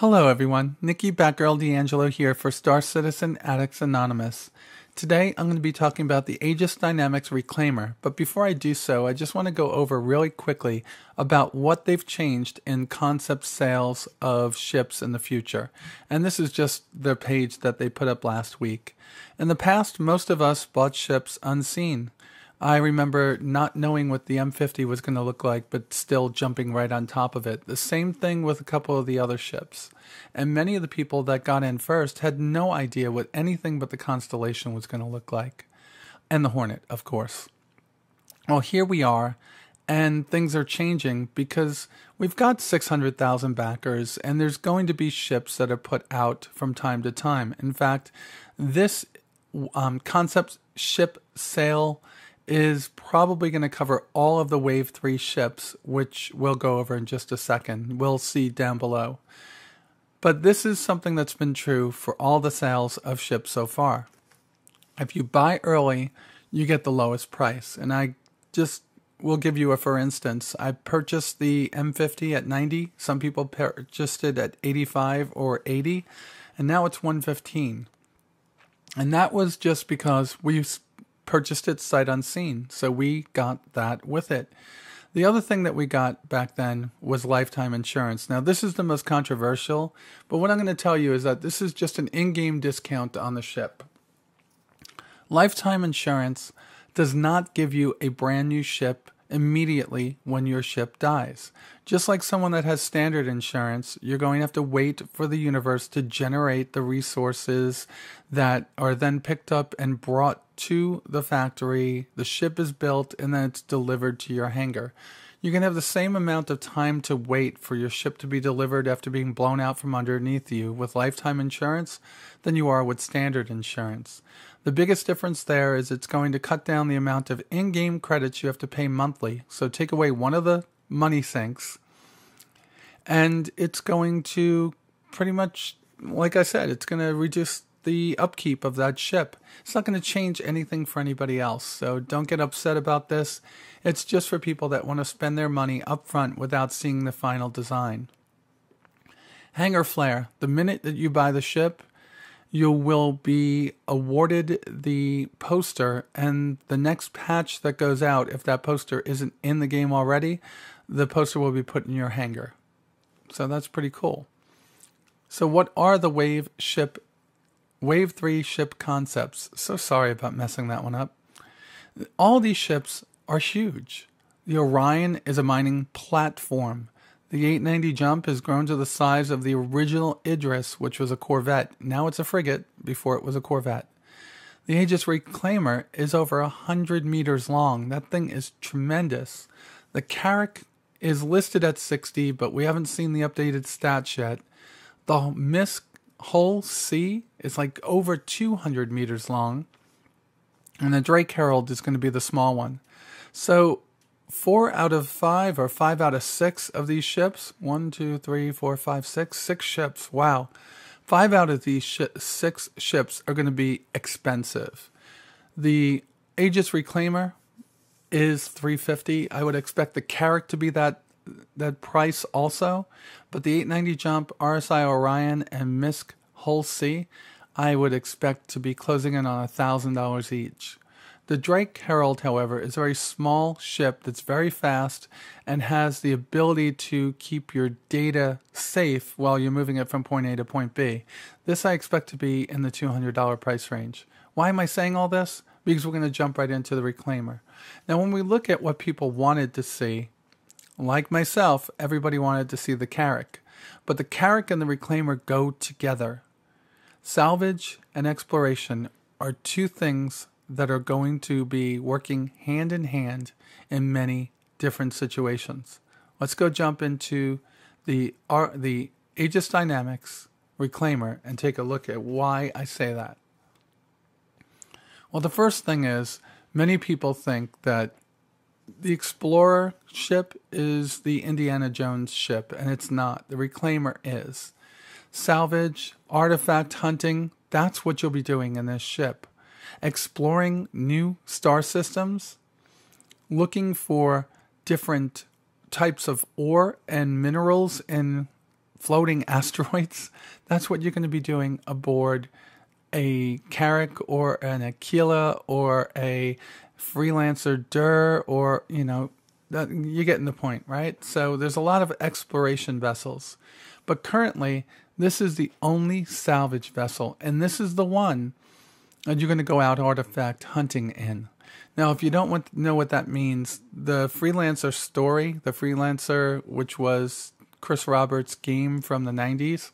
Hello, everyone. Nikki Batgirl D'Angelo here for Star Citizen Addicts Anonymous. Today, I'm going to be talking about the Aegis Dynamics Reclaimer, but before I do so, I just want to go over really quickly about what they've changed in concept sales of ships in the future. And this is just the page that they put up last week. In the past, most of us bought ships unseen. I remember not knowing what the M50 was going to look like, but still jumping right on top of it. The same thing with a couple of the other ships. And many of the people that got in first had no idea what anything but the Constellation was going to look like. And the Hornet, of course. Well, here we are, and things are changing because we've got 600,000 backers, and there's going to be ships that are put out from time to time. In fact, this um, concept ship sale is probably going to cover all of the Wave 3 ships, which we'll go over in just a second. We'll see down below. But this is something that's been true for all the sales of ships so far. If you buy early, you get the lowest price. And I just will give you a for instance. I purchased the M50 at 90. Some people purchased it at 85 or 80, and now it's 115. And that was just because we purchased it sight unseen. So we got that with it. The other thing that we got back then was lifetime insurance. Now, this is the most controversial, but what I'm going to tell you is that this is just an in game discount on the ship. Lifetime insurance does not give you a brand new ship immediately when your ship dies. Just like someone that has standard insurance, you're going to have to wait for the universe to generate the resources that are then picked up and brought to the factory. The ship is built and then it's delivered to your hangar. You can have the same amount of time to wait for your ship to be delivered after being blown out from underneath you with lifetime insurance than you are with standard insurance. The biggest difference there is it's going to cut down the amount of in game credits you have to pay monthly. So take away one of the money sinks, and it's going to pretty much, like I said, it's going to reduce the upkeep of that ship. It's not going to change anything for anybody else. So don't get upset about this. It's just for people that want to spend their money up front without seeing the final design. Hangar flair. The minute that you buy the ship, you will be awarded the poster, and the next patch that goes out, if that poster isn't in the game already, the poster will be put in your hangar. So that's pretty cool. So, what are the Wave ship, Wave 3 ship concepts? So sorry about messing that one up. All these ships are huge. The Orion is a mining platform. The 890 jump has grown to the size of the original Idris, which was a corvette. Now it's a frigate, before it was a corvette. The Aegis Reclaimer is over 100 meters long. That thing is tremendous. The Carrack is listed at 60, but we haven't seen the updated stats yet. The MISC Hull C is like over 200 meters long. And the Drake Herald is going to be the small one. So four out of five or five out of six of these ships. One two three four five six six ships. Wow. Five out of these sh- six ships are going to be expensive. The aegis reclaimer is 350 i would expect the carrack to be that that price also but the 890 jump rsi orion and MISC hull c i would expect to be closing in on a thousand dollars each the Drake Herald, however, is a very small ship that's very fast and has the ability to keep your data safe while you're moving it from point A to point B. This I expect to be in the $200 price range. Why am I saying all this? Because we're going to jump right into the reclaimer. Now, when we look at what people wanted to see, like myself, everybody wanted to see the Carrack. But the Carrack and the reclaimer go together. Salvage and exploration are two things that are going to be working hand in hand in many different situations. Let's go jump into the uh, the Aegis Dynamics Reclaimer and take a look at why I say that. Well, the first thing is many people think that the Explorer ship is the Indiana Jones ship, and it's not. The Reclaimer is. Salvage, artifact hunting, that's what you'll be doing in this ship exploring new star systems, looking for different types of ore and minerals in floating asteroids. That's what you're going to be doing aboard a Carrack or an Aquila or a Freelancer Dur or, you know, that, you're getting the point, right? So there's a lot of exploration vessels. But currently, this is the only salvage vessel, and this is the one you're going to go out artifact hunting in. Now, if you don't want to know what that means, the Freelancer story, the Freelancer, which was Chris Roberts' game from the 90s,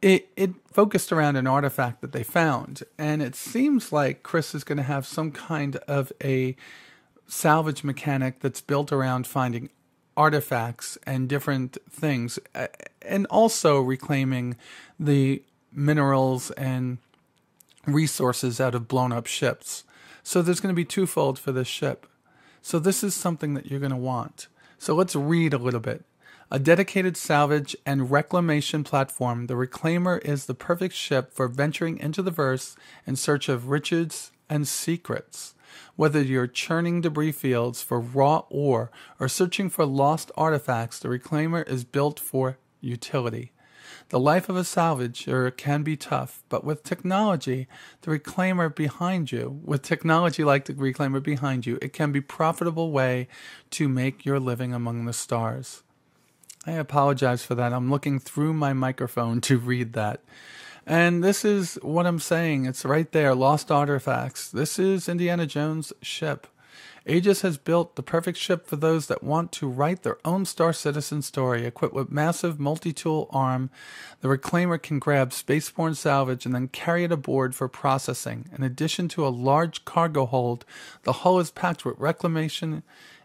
it, it focused around an artifact that they found. And it seems like Chris is going to have some kind of a salvage mechanic that's built around finding artifacts and different things, and also reclaiming the minerals and resources out of blown up ships. So there's going to be twofold for this ship. So this is something that you're going to want. So let's read a little bit. A dedicated salvage and reclamation platform, the Reclaimer is the perfect ship for venturing into the verse in search of riches and secrets. Whether you're churning debris fields for raw ore or searching for lost artifacts, the Reclaimer is built for utility. The life of a salvager can be tough, but with technology, the reclaimer behind you, with technology like the reclaimer behind you, it can be profitable way to make your living among the stars. I apologize for that. I'm looking through my microphone to read that. And this is what I'm saying. It's right there Lost Artifacts. This is Indiana Jones' ship. Aegis has built the perfect ship for those that want to write their own Star Citizen story. Equipped with massive multi-tool arm, the Reclaimer can grab spaceborne salvage and then carry it aboard for processing. In addition to a large cargo hold, the hull is packed with reclamation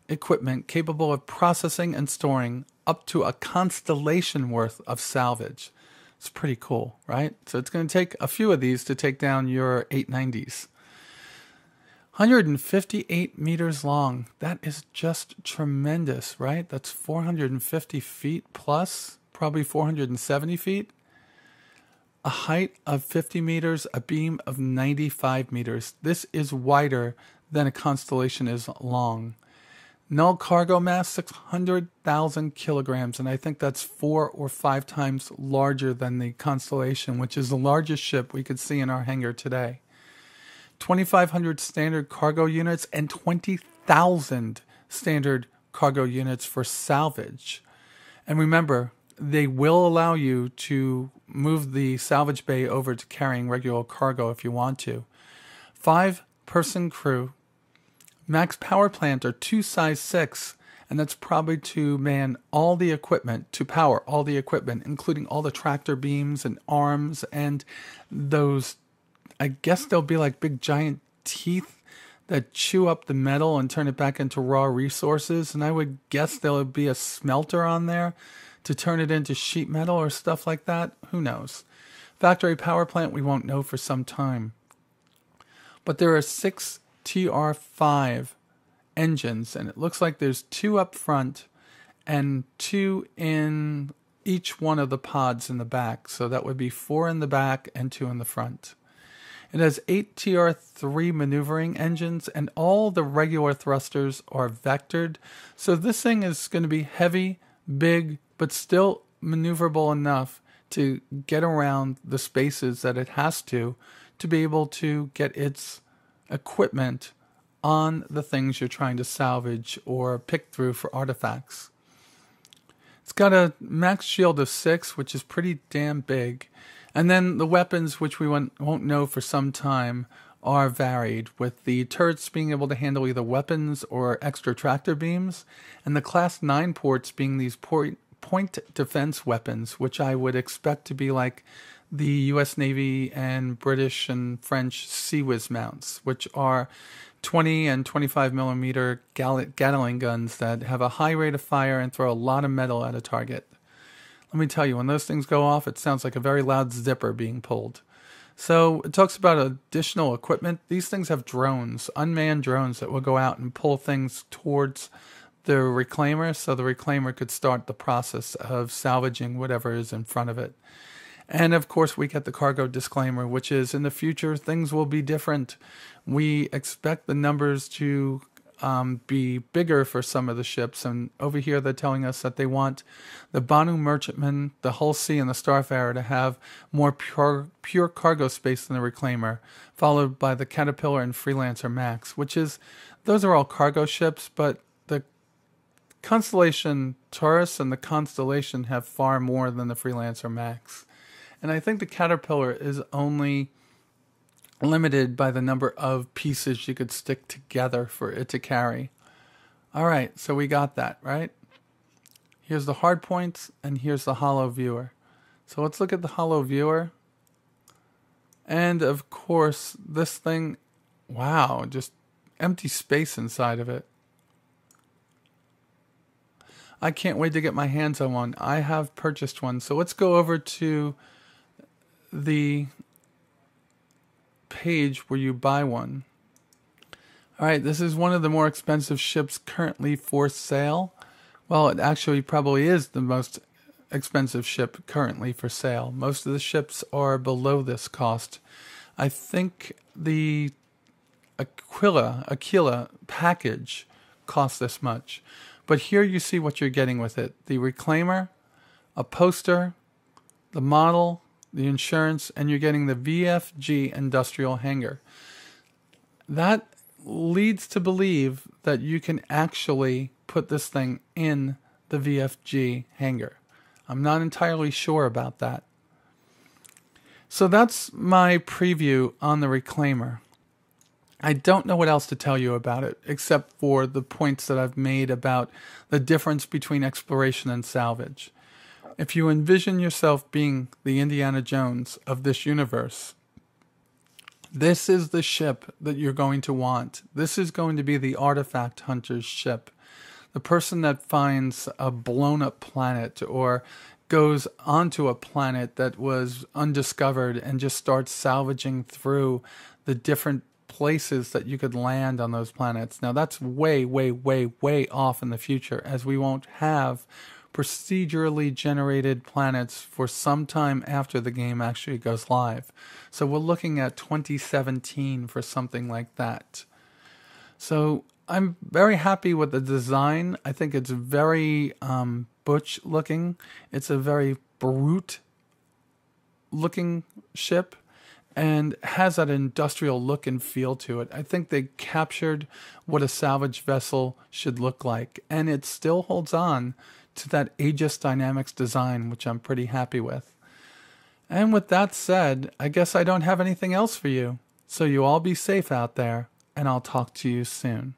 equipment capable of processing and storing up to a constellation worth of salvage. It's pretty cool, right? So it's going to take a few of these to take down your 890s. 158 meters long. That is just tremendous, right? That's 450 feet plus, probably 470 feet. A height of 50 meters, a beam of 95 meters. This is wider than a constellation is long. Null cargo mass 600,000 kilograms, and I think that's four or five times larger than the Constellation, which is the largest ship we could see in our hangar today. 2,500 standard cargo units and 20,000 standard cargo units for salvage. And remember, they will allow you to move the salvage bay over to carrying regular cargo if you want to. Five person crew, Max power plant are two size six, and that's probably to man all the equipment, to power all the equipment, including all the tractor beams and arms and those. I guess they'll be like big giant teeth that chew up the metal and turn it back into raw resources. And I would guess there'll be a smelter on there to turn it into sheet metal or stuff like that. Who knows? Factory power plant, we won't know for some time. But there are six TR5 engines, and it looks like there's two up front and two in each one of the pods in the back. So that would be four in the back and two in the front. It has eight TR3 maneuvering engines, and all the regular thrusters are vectored. So this thing is going to be heavy, big, but still maneuverable enough to get around the spaces that it has to to be able to get its equipment on the things you're trying to salvage or pick through for artifacts. It's got a max shield of 6, which is pretty damn big. And then the weapons, which we won't, know for some time, are varied, with the turrets being able to handle either weapons or extra tractor beams, and the Class 9 ports being these point, point defense weapons, which I would expect to be like the U.S. Navy and British and French CIWS mounts, which are 20 and 25 millimeter Gatling guns that have a high rate of fire and throw a lot of metal at a target. Let me tell you, when those things go off, it sounds like a very loud zipper being pulled. So it talks about additional equipment. These things have drones, unmanned drones that will go out and pull things towards the reclaimer so the reclaimer could start the process of salvaging whatever is in front of it. And of course, we get the cargo disclaimer, which is in the future, things will be different. We expect the numbers to um, be bigger for some of the ships. And over here, they're telling us that they want the Banu Merchantman, the Hull C, and the Starfarer to have more pure, pure cargo space than the Reclaimer, followed by the Caterpillar and Freelancer Max, which is, those are all cargo ships, but the Constellation Taurus and the Constellation have far more than the Freelancer Max. And I think the Caterpillar is only limited by the number of pieces you could stick together for it to carry. All right, so we got that, right? Here's the hard points and here's the holo viewer. So let's look at the holo viewer. And of course, this thing, wow, just empty space inside of it. I can't wait to get my hands on one. I have purchased one. So let's go over to the page where you buy one. All right, this is one of the more expensive ships currently for sale. Well, it actually probably is the most expensive ship currently for sale. Most of the ships are below this cost. I think the Aquila Aquila package costs this much. But here you see what you're getting with it. The reclaimer, a poster, the model, the insurance, and you're getting the VFG industrial hangar. That leads to believe that you can actually put this thing in the VFG hangar. I'm not entirely sure about that. So that's my preview on the Reclaimer. I don't know what else to tell you about it except for the points that I've made about the difference between exploration and salvage. If you envision yourself being the Indiana Jones of this universe, this is the ship that you're going to want. This is going to be the artifact hunter's ship. The person that finds a blown up planet or goes onto a planet that was undiscovered and just starts salvaging through the different places that you could land on those planets. Now, that's way, way, way, way off in the future, as we won't have procedurally generated planets for some time after the game actually goes live. So we're looking at 2017 for something like that. So I'm very happy with the design. I think it's very um, butch looking. It's a very brute looking ship and has that industrial look and feel to it. I think they captured what a salvage vessel should look like, and it still holds on to that Aegis Dynamics design, which I'm pretty happy with. And with that said, I guess I don't have anything else for you. So you all be safe out there, and I'll talk to you soon.